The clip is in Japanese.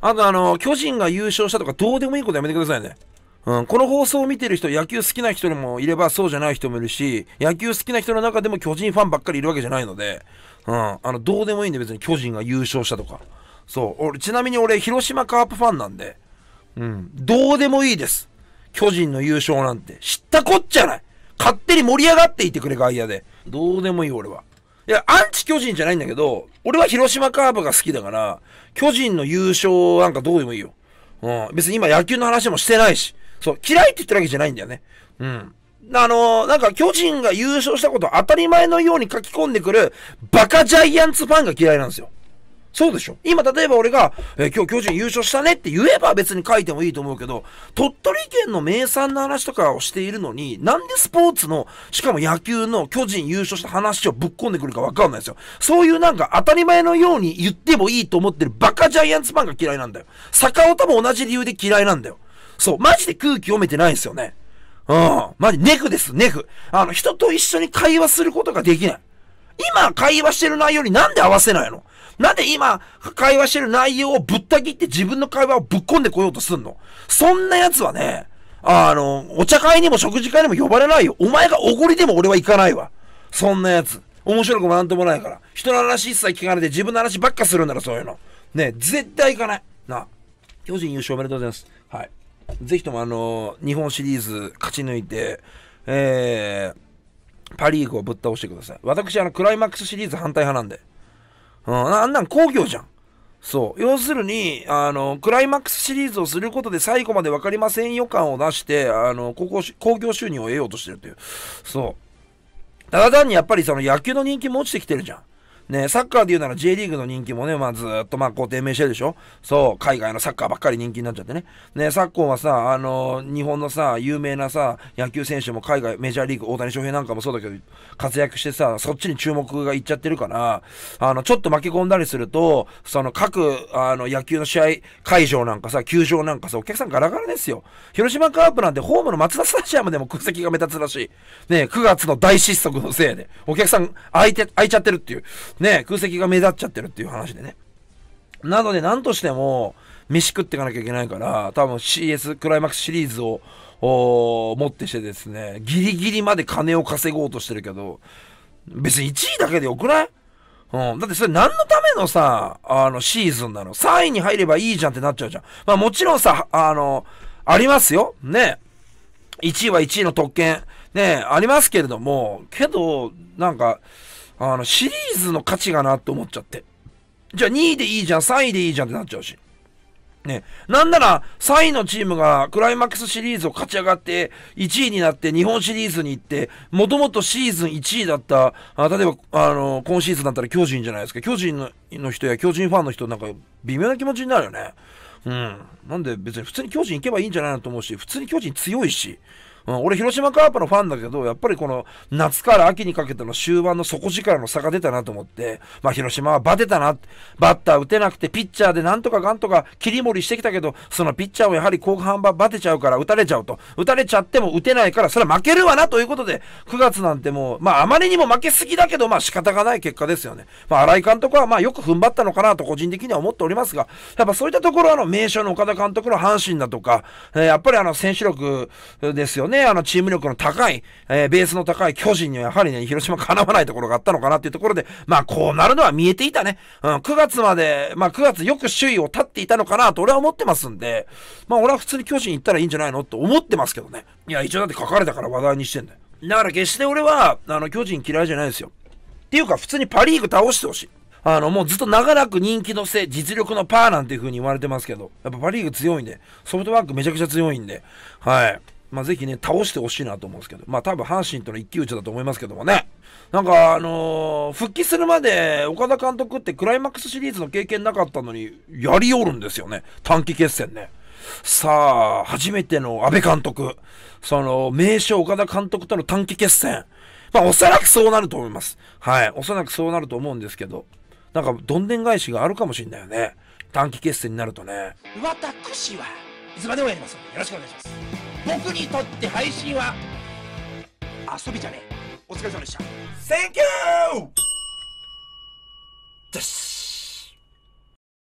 あとあの、巨人が優勝したとかどうでもいいことやめてくださいね。うん、この放送を見てる人、野球好きな人もいればそうじゃない人もいるし、野球好きな人の中でも巨人ファンばっかりいるわけじゃないので、うん、あの、どうでもいいんで別に巨人が優勝したとか。そう、俺、ちなみに俺、広島カープファンなんで、うん、どうでもいいです。巨人の優勝なんて。知ったこっちゃない勝手に盛り上がっていてくれ、外野で。どうでもいい、俺は。いや、アンチ巨人じゃないんだけど、俺は広島カープが好きだから、巨人の優勝なんかどうでもいいよ。うん。別に今野球の話もしてないし。そう、嫌いって言ってるわけじゃないんだよね。うん。あのー、なんか巨人が優勝したこと当たり前のように書き込んでくるバカジャイアンツファンが嫌いなんですよ。そうでしょ今例えば俺が、えー、今日巨人優勝したねって言えば別に書いてもいいと思うけど、鳥取県の名産の話とかをしているのに、なんでスポーツの、しかも野球の巨人優勝した話をぶっ込んでくるかわかんないですよ。そういうなんか当たり前のように言ってもいいと思ってるバカジャイアンツファンが嫌いなんだよ。坂尾とも同じ理由で嫌いなんだよ。そう、マジで空気読めてないんですよね。うん。マジ、ネフです、ネフ。あの、人と一緒に会話することができない。今会話してる内容になんで合わせないの？なんで今会話してる内容をぶった切って自分の会話をぶっ込んでこようとすんの？そんな奴はね、あの、お茶会にも食事会にも呼ばれないよ。お前がおごりでも俺は行かないわ。そんな奴。面白くもなんともないから。人の話一切聞かないで自分の話ばっかするんだろ、そういうの。ね、絶対行かない。な。巨人優勝おめでとうございます。はい。ぜひともあの日本シリーズ勝ち抜いて、えー、パリーグをぶっ倒してください。私、あの、クライマックスシリーズ反対派なんで。うん、あんなん工業じゃん。そう。要するに、あの、クライマックスシリーズをすることで最後まで分かりません予感を出して、あの、工業収入を得ようとしてるという。そう。ただ単にやっぱりその野球の人気も落ちてきてるじゃん。ね、サッカーで言うなら J リーグの人気もね、まあずっとまあこう低迷してるでしょ？そう、海外のサッカーばっかり人気になっちゃってね。ね、昨今はさ、あのー、日本のさ、有名なさ、野球選手も海外、メジャーリーグ、大谷翔平なんかもそうだけど、活躍してさ、そっちに注目がいっちゃってるから、あの、ちょっと巻き込んだりすると、その各、あの、野球の試合会場なんかさ、球場なんかさ、お客さんガラガラですよ。広島カープなんてホームの松田スタジアムでも空席が目立つらしい。ね、9月の大失速のせいで、お客さん空いて、空いちゃってるっていう。ね、空席が目立っちゃってるっていう話でね。なので、何としても、飯食っていかなきゃいけないから、多分 CS クライマックスシリーズを、持ってしてですね、ギリギリまで金を稼ごうとしてるけど、別に1位だけでよくない？うん。だってそれ何のためのさ、あの、シーズンなの ?3 位に入ればいいじゃんってなっちゃうじゃん。まあもちろんさ、あの、ありますよ。ね。1位は1位の特権。ね、ありますけれども、けど、なんか、あの、シリーズの価値がなって思っちゃって。じゃあ2位でいいじゃん、3位でいいじゃんってなっちゃうし。ね。なんなら、3位のチームがクライマックスシリーズを勝ち上がって、1位になって日本シリーズに行って、もともとシーズン1位だった、あ例えば、あの、今シーズンだったら巨人じゃないですか。巨人のの人や巨人ファンの人なんか微妙な気持ちになるよね。うん。なんで別に普通に巨人行けばいいんじゃないのと思うし、普通に巨人強いし、うん、俺、広島カープのファンだけど、やっぱりこの夏から秋にかけての終盤の底力の差が出たなと思って、まあ、広島はバテたな、バッター打てなくて、ピッチャーでなんとかがんとか切り盛りしてきたけど、そのピッチャーもやはり後半はバテちゃうから打たれちゃうと。打たれちゃっても打てないから、それは負けるわなということで、9月なんてもう、まあ、あまりにも負けすぎだけど、まあ、仕方がない結果ですよね。まあ、新井監督は、まあ、よく踏ん張ったのかなと個人的には思っておりますが、やっぱそういったところは、あの、名称の岡田監督の阪神だとか、えー、やっぱりあの、選手力ですよね。ねあの、チーム力の高い、えー、ベースの高い巨人にはやはりね、広島かなわないところがあったのかなっていうところで、まあこうなるのは見えていたね。うん、9月まで、まあ9月よく首位を立っていたのかなと俺は思ってますんで、まあ俺は普通に巨人行ったらいいんじゃないのって思ってますけどね。いや、一応だって書かれたから話題にしてんだよ。だから決して俺は、あの、巨人嫌いじゃないですよ。っていうか、普通にパリーグ倒してほしい。あの、もうずっと長らく人気のせい、実力のパーなんていう風に言われてますけど、やっぱパリーグ強いんで、ソフトバンクめちゃくちゃ強いんで、はい。まあ、ぜひね、倒してほしいなと思うんですけど、まあ、多分阪神との一騎打ちだと思いますけどもね。なんか、あのー、復帰するまで、岡田監督ってクライマックスシリーズの経験なかったのに、やりおるんですよね。短期決戦ね。さあ、初めての安倍監督。その、名将岡田監督との短期決戦。まあ、おそらくそうなると思います。はい。おそらくそうなると思うんですけど、なんか、どんでん返しがあるかもしれないよね。短期決戦になるとね。私はいつまでもやります。よろしくお願いします。僕にとって配信は遊びじゃねえ。お疲れ様でした。Thank you!